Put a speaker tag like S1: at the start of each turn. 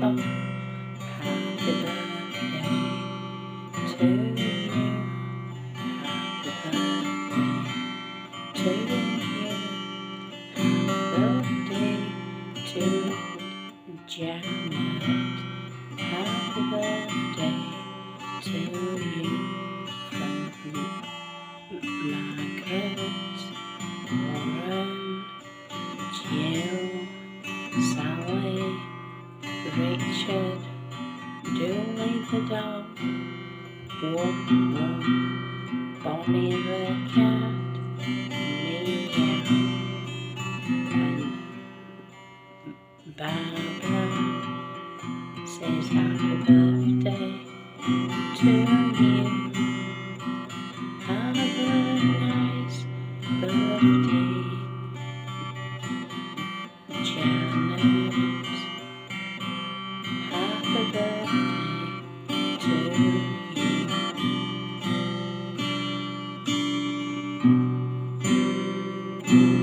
S1: Happy birthday to you. Happy birthday to you. Birthday to. Happy birthday to you from Margaret, Warren, Jill, Richard, Dooley the dog, Woof Woof, Bonnie the cat, Meow, and Barbara says happy birthday to you. Have a nice birthday. thank you.